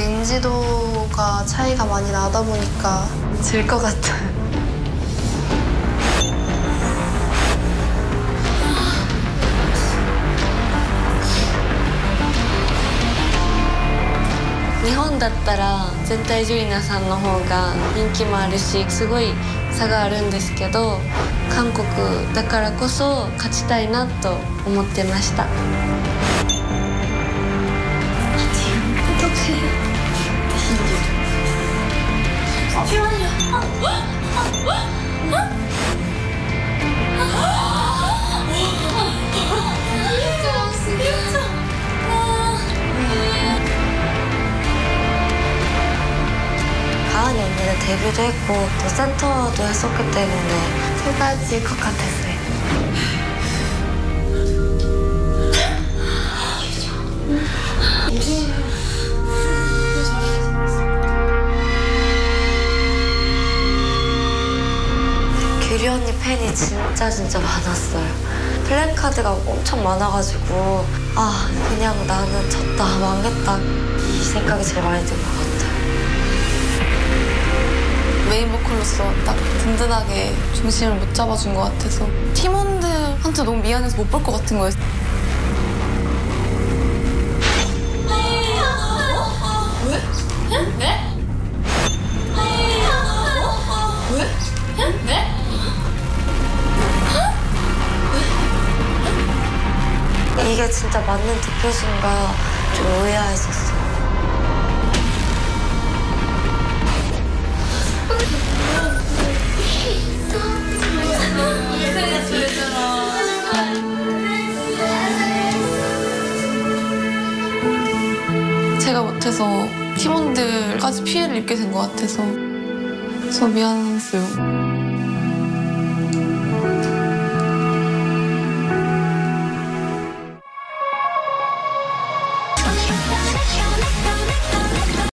인지도가 차이가 많이 나다 보니까 질 것 같아요.「日本だったら絶対ジュリナさんの方が人気もあるしすごい差があるんですけど韓国だからこそ勝ちたいなと思ってました 가은이 언니는 데뷔도 했고 또 센터도 했었기 때문에 쏟아질 것 같았어요. 규리 언니 팬이 진짜 진짜 많았어요. 플랜카드가 엄청 많아가지고 아 그냥 나는 졌다 망했다 이 생각이 제일 많이 든 것 같아요. 메인 보컬로서 딱 든든하게 중심을 못 잡아준 것 같아서 팀원들한테 너무 미안해서 못 볼 것 같은 거예요. 이게 진짜 맞는 뒷표신가 좀 의아했었어요. 제가 못해서 팀원들까지 피해를 입게 된 것 같아서 저 미안했어요.